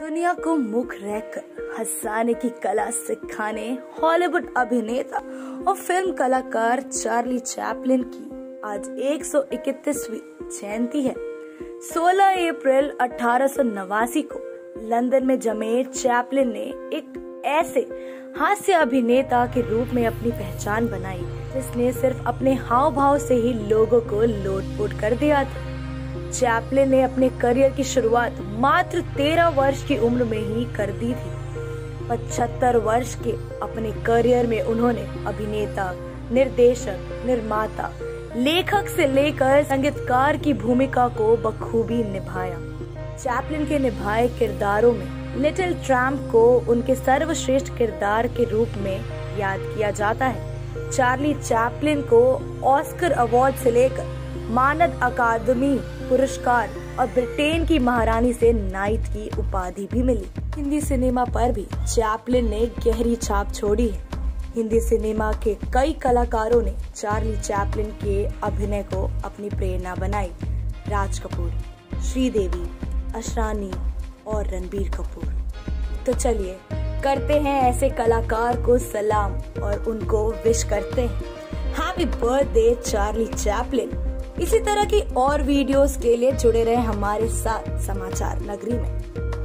दुनिया को मुख रहकर हंसाने की कला सिखाने हॉलीवुड अभिनेता और फ़िल्म कलाकार चार्ली चैपलिन की आज 131वीं जयंती है। 16 अप्रैल अठारह सौ नवासी को लंदन में जमे चैपलिन ने एक ऐसे हास्य अभिनेता के रूप में अपनी पहचान बनाई, जिसने सिर्फ़ अपने हाव भाव से ही लोगों को लोटपोट कर दिया था। चैपलिन ने अपने करियर की शुरुआत मात्र तेरह वर्ष की उम्र में ही कर दी थी। पचहत्तर वर्ष के अपने करियर में उन्होंने अभिनेता, निर्देशक, निर्माता, लेखक से लेकर संगीतकार की भूमिका को बखूबी निभाया। चैपलिन के निभाए किरदारों में लिटिल ट्रैम्प को उनके सर्वश्रेष्ठ किरदार के रूप में याद किया जाता है। चार्ली चैपलिन को ऑस्कर अवार्ड से लेकर मानद अकादमी पुरस्कार और ब्रिटेन की महारानी से नाइट की उपाधि भी मिली। हिंदी सिनेमा पर भी चैपलिन ने गहरी छाप छोड़ी है। हिंदी सिनेमा के कई कलाकारों ने चार्ली चैपलिन के अभिनय को अपनी प्रेरणा बनाई। राज कपूर, श्रीदेवी, अशरानी और रणबीर कपूर। तो चलिए, करते हैं ऐसे कलाकार को सलाम और उनको विश करते हैं। Happy birthday Charlie Chaplin. इसी तरह की और वीडियोस के लिए जुड़े रहे हमारे साथ समाचार नगरी में।